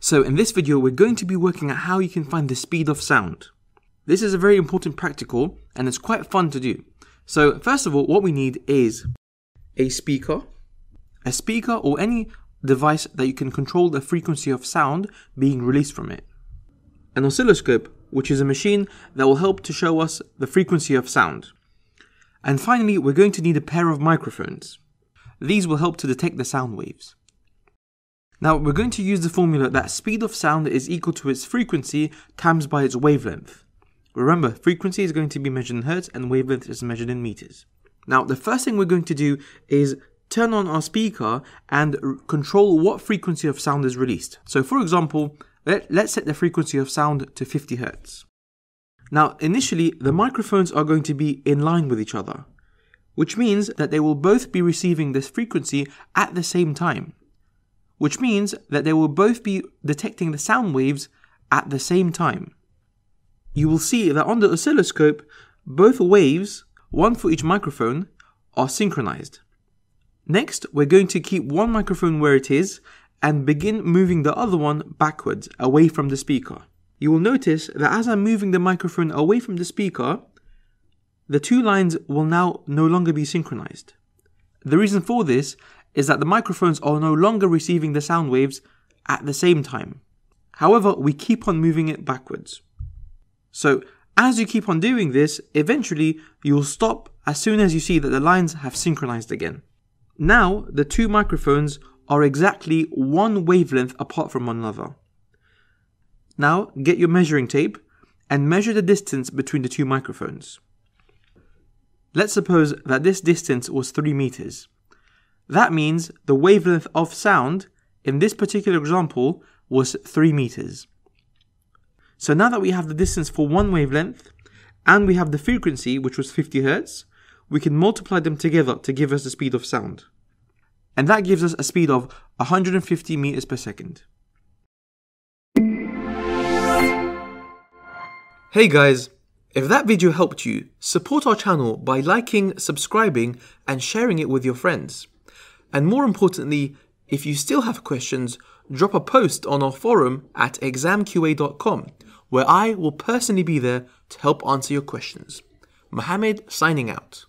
So in this video, we're going to be working at how you can find the speed of sound. This is a very important practical and it's quite fun to do. So first of all, what we need is a speaker, a speaker or any device that you can control the frequency of sound being released from it. An oscilloscope, which is a machine that will help to show us the frequency of sound. And finally, we're going to need a pair of microphones. These will help to detect the sound waves. Now, we're going to use the formula that speed of sound is equal to its frequency times by its wavelength. Remember, frequency is going to be measured in hertz and wavelength is measured in meters. Now, the first thing we're going to do is turn on our speaker and control what frequency of sound is released. So, for example, let, let's set the frequency of sound to 50 hertz. Now, initially, the microphones are going to be in line with each other, which means that they will both be receiving this frequency at the same time, which means that they will both be detecting the sound waves at the same time. You will see that on the oscilloscope, both waves, one for each microphone, are synchronized. Next, we're going to keep one microphone where it is and begin moving the other one backwards away from the speaker you will notice that as I'm moving the microphone away from the speaker, the two lines will now no longer be synchronized. The reason for this is that the microphones are no longer receiving the sound waves at the same time. However, we keep on moving it backwards. So, as you keep on doing this, eventually you'll stop as soon as you see that the lines have synchronized again. Now, the two microphones are exactly one wavelength apart from one another. Now get your measuring tape and measure the distance between the two microphones. Let's suppose that this distance was 3 meters. That means the wavelength of sound in this particular example was 3 meters. So now that we have the distance for one wavelength and we have the frequency which was 50 hertz, we can multiply them together to give us the speed of sound. And that gives us a speed of 150 meters per second. Hey guys, if that video helped you, support our channel by liking, subscribing, and sharing it with your friends. And more importantly, if you still have questions, drop a post on our forum at examqa.com, where I will personally be there to help answer your questions. Mohammed signing out.